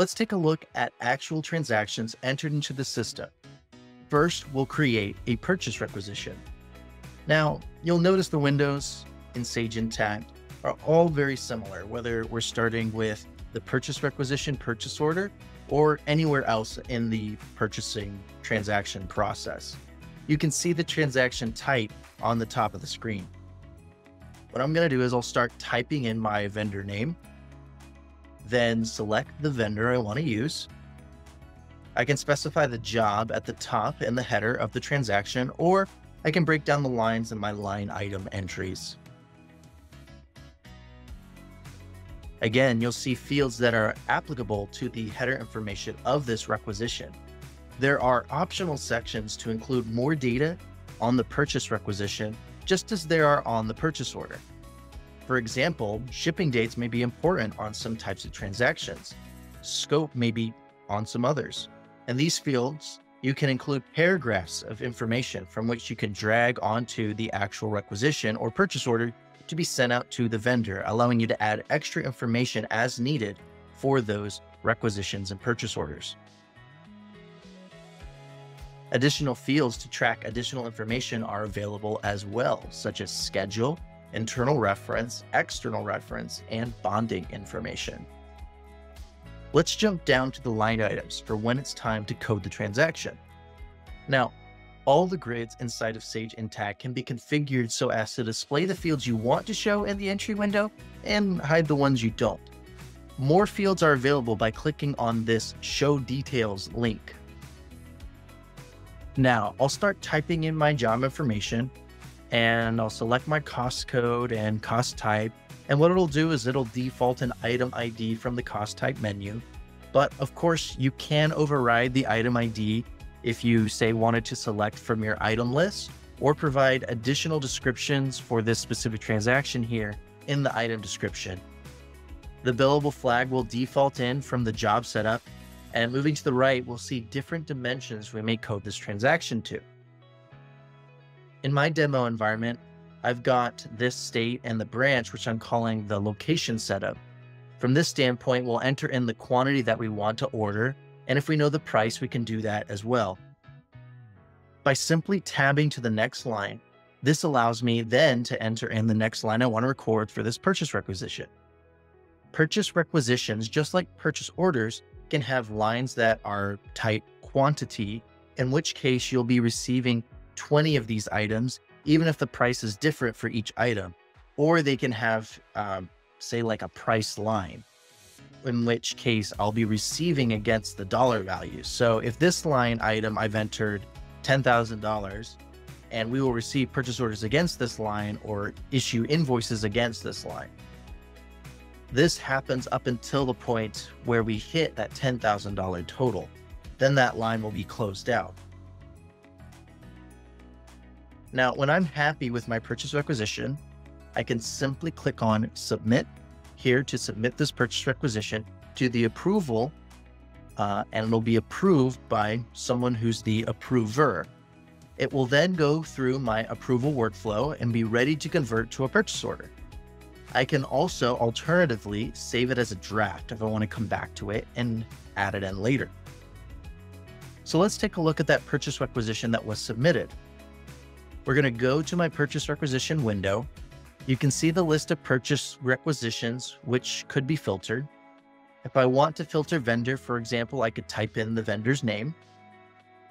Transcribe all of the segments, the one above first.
Let's take a look at actual transactions entered into the system. First, we'll create a purchase requisition. Now, you'll notice the windows in Sage Intacct are all very similar, whether we're starting with the purchase requisition purchase order or anywhere else in the purchasing transaction process. You can see the transaction type on the top of the screen. What I'm going to do is I'll start typing in my vendor name, then select the vendor I want to use. I can specify the job at the top in the header of the transaction, or I can break down the lines in my line item entries. Again, you'll see fields that are applicable to the header information of this requisition. There are optional sections to include more data on the purchase requisition, just as there are on the purchase order. For example, shipping dates may be important on some types of transactions. Scope may be on some others. In these fields, you can include paragraphs of information from which you can drag onto the actual requisition or purchase order to be sent out to the vendor, allowing you to add extra information as needed for those requisitions and purchase orders. Additional fields to track additional information are available as well, such as schedule, internal reference, external reference, and bonding information. Let's jump down to the line items for when it's time to code the transaction. Now, all the grids inside of Sage Intacct can be configured so as to display the fields you want to show in the entry window and hide the ones you don't. More fields are available by clicking on this Show Details link. Now, I'll start typing in my job information and I'll select my cost code and cost type. And what it'll do is it'll default an item ID from the cost type menu. But of course, you can override the item ID if you say wanted to select from your item list or provide additional descriptions for this specific transaction here in the item description. The billable flag will default in from the job setup and moving to the right, we'll see different dimensions we may code this transaction to. In my demo environment, I've got this state and the branch, which I'm calling the location setup. From this standpoint, we'll enter in the quantity that we want to order and if we know the price, we can do that as well. By simply tabbing to the next line, this allows me then to enter in the next line I want to record for this purchase requisition. Purchase requisitions, just like purchase orders, can have lines that are type quantity, in which case you'll be receiving 20 of these items, even if the price is different for each item. Or they can have, um, say, like a price line in which case I'll be receiving against the dollar value. So if this line item I've entered $10,000 and we will receive purchase orders against this line or issue invoices against this line. This happens up until the point where we hit that $10,000 total. Then that line will be closed out. Now, when I'm happy with my purchase requisition, I can simply click on submit here to submit this purchase requisition to the approval, uh, and it'll be approved by someone who's the approver. It will then go through my approval workflow and be ready to convert to a purchase order. I can also alternatively save it as a draft if I want to come back to it and add it in later. So let's take a look at that purchase requisition that was submitted. We're going to go to my purchase requisition window you can see the list of purchase requisitions, which could be filtered. If I want to filter vendor, for example, I could type in the vendor's name.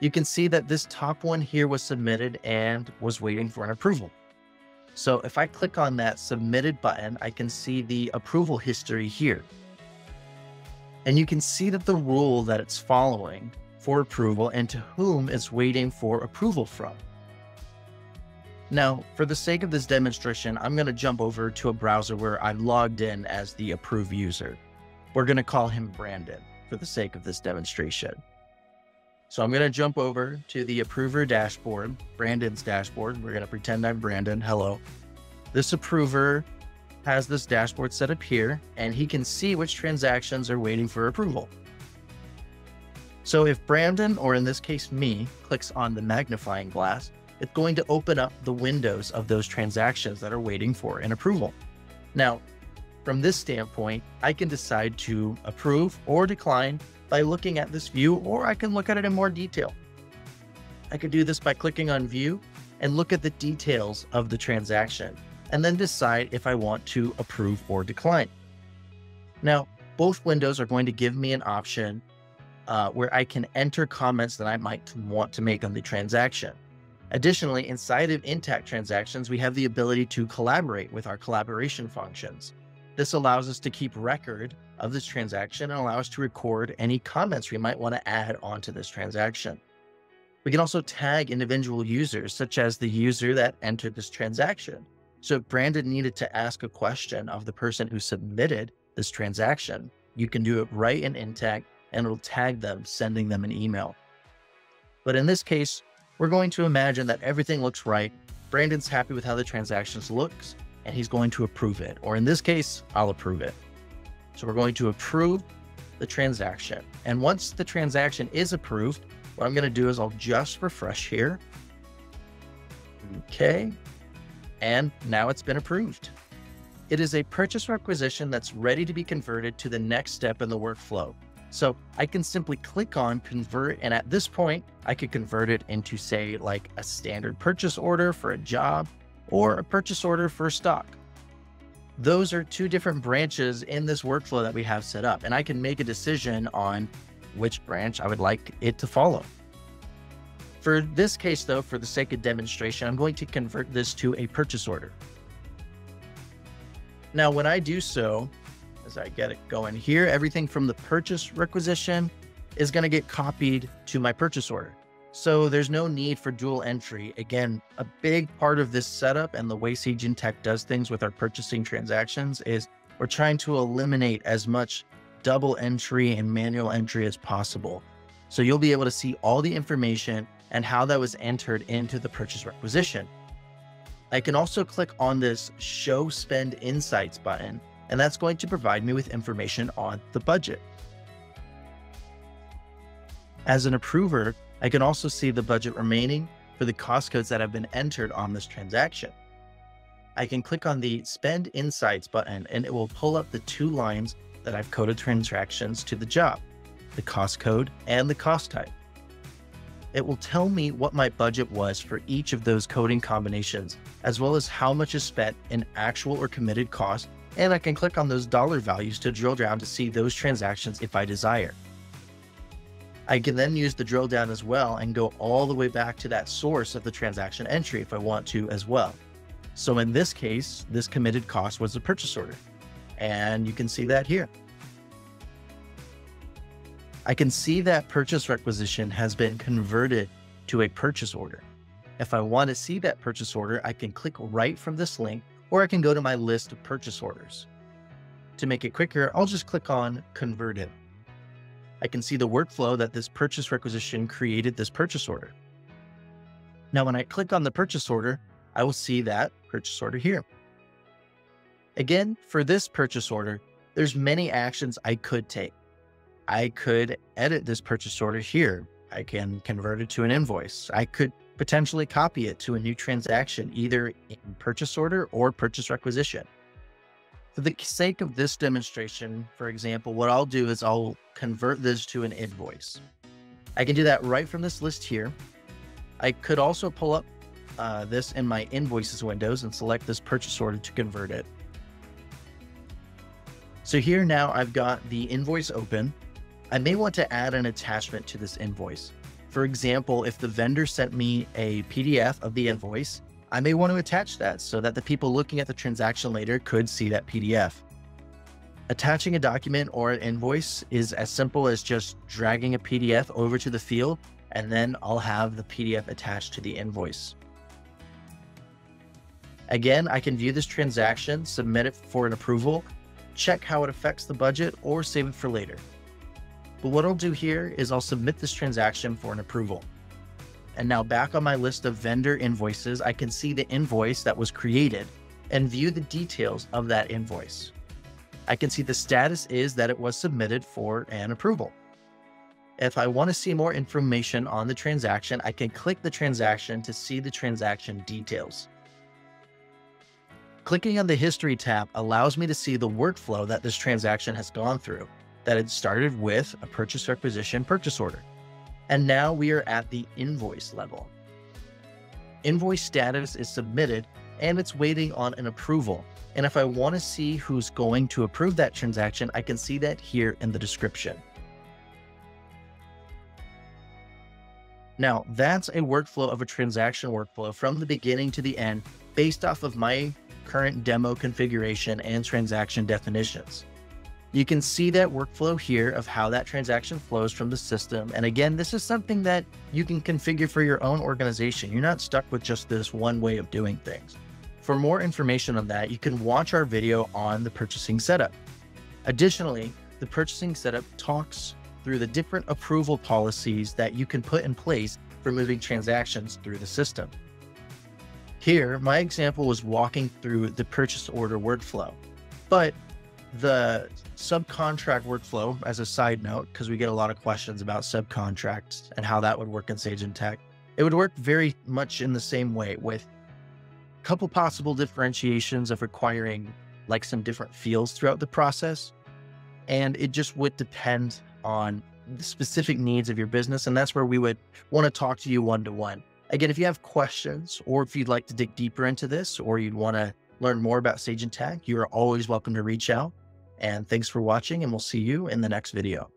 You can see that this top one here was submitted and was waiting for an approval. So if I click on that submitted button, I can see the approval history here. And you can see that the rule that it's following for approval and to whom it's waiting for approval from. Now, for the sake of this demonstration, I'm going to jump over to a browser where I'm logged in as the approved user. We're going to call him Brandon for the sake of this demonstration. So I'm going to jump over to the approver dashboard, Brandon's dashboard. We're going to pretend I'm Brandon. Hello. This approver has this dashboard set up here, and he can see which transactions are waiting for approval. So if Brandon, or in this case me, clicks on the magnifying glass, it's going to open up the windows of those transactions that are waiting for an approval. Now, From this standpoint, I can decide to approve or decline by looking at this view, or I can look at it in more detail. I could do this by clicking on view and look at the details of the transaction and then decide if I want to approve or decline. Now, both windows are going to give me an option uh, where I can enter comments that I might want to make on the transaction. Additionally, inside of Intacct transactions, we have the ability to collaborate with our collaboration functions. This allows us to keep record of this transaction and allow us to record any comments we might want to add onto this transaction. We can also tag individual users, such as the user that entered this transaction. So if Brandon needed to ask a question of the person who submitted this transaction, you can do it right in Intacct and it'll tag them, sending them an email. But in this case, we're going to imagine that everything looks right. Brandon's happy with how the transactions looks and he's going to approve it. Or in this case, I'll approve it. So we're going to approve the transaction. And once the transaction is approved, what I'm going to do is I'll just refresh here. Okay. And now it's been approved. It is a purchase requisition that's ready to be converted to the next step in the workflow. So I can simply click on convert. And at this point, I could convert it into say like a standard purchase order for a job or a purchase order for stock. Those are two different branches in this workflow that we have set up. And I can make a decision on which branch I would like it to follow. For this case though, for the sake of demonstration, I'm going to convert this to a purchase order. Now, when I do so, as I get it going here, everything from the purchase requisition is going to get copied to my purchase order. So there's no need for dual entry. Again, a big part of this setup and the way Sage Intacct does things with our purchasing transactions is we're trying to eliminate as much double entry and manual entry as possible. So you'll be able to see all the information and how that was entered into the purchase requisition. I can also click on this Show Spend Insights button, and that's going to provide me with information on the budget. As an approver, I can also see the budget remaining for the cost codes that have been entered on this transaction. I can click on the Spend Insights button and it will pull up the two lines that I've coded transactions to the job, the cost code and the cost type. It will tell me what my budget was for each of those coding combinations, as well as how much is spent in actual or committed cost, and I can click on those dollar values to drill down to see those transactions if I desire. I can then use the drill down as well and go all the way back to that source of the transaction entry if I want to as well. So in this case, this committed cost was the purchase order. And you can see that here. I can see that purchase requisition has been converted to a purchase order. If I want to see that purchase order, I can click right from this link, or I can go to my list of purchase orders. To make it quicker, I'll just click on Convert It. I can see the workflow that this purchase requisition created this purchase order. Now, when I click on the purchase order, I will see that purchase order here. Again, for this purchase order, there's many actions I could take. I could edit this purchase order here. I can convert it to an invoice. I could potentially copy it to a new transaction, either in purchase order or purchase requisition. For the sake of this demonstration, for example, what I'll do is I'll convert this to an invoice. I can do that right from this list here. I could also pull up uh, this in my invoices windows and select this purchase order to convert it. So here now I've got the invoice open. I may want to add an attachment to this invoice. For example, if the vendor sent me a PDF of the invoice, I may want to attach that so that the people looking at the transaction later could see that PDF. Attaching a document or an invoice is as simple as just dragging a PDF over to the field, and then I'll have the PDF attached to the invoice. Again, I can view this transaction, submit it for an approval, check how it affects the budget, or save it for later. But what I'll do here is I'll submit this transaction for an approval. And now back on my list of vendor invoices, I can see the invoice that was created and view the details of that invoice. I can see the status is that it was submitted for an approval. If I want to see more information on the transaction, I can click the transaction to see the transaction details. Clicking on the history tab allows me to see the workflow that this transaction has gone through, that it started with a purchase requisition purchase order. And now we are at the invoice level. Invoice status is submitted and it's waiting on an approval. And if I want to see who's going to approve that transaction, I can see that here in the description. Now, that's a workflow of a transaction workflow from the beginning to the end based off of my current demo configuration and transaction definitions. You can see that workflow here of how that transaction flows from the system. And again, this is something that you can configure for your own organization. You're not stuck with just this one way of doing things. For more information on that, you can watch our video on the purchasing setup. Additionally, the purchasing setup talks through the different approval policies that you can put in place for moving transactions through the system. Here, my example was walking through the purchase order workflow, but the subcontract workflow, as a side note, because we get a lot of questions about subcontracts and how that would work in Sage Intacct, it would work very much in the same way with a couple possible differentiations of requiring like some different fields throughout the process. And it just would depend on the specific needs of your business. And that's where we would want to talk to you one to one. Again, if you have questions or if you'd like to dig deeper into this or you'd want to learn more about Sage Intacct, you are always welcome to reach out. And thanks for watching, and we'll see you in the next video.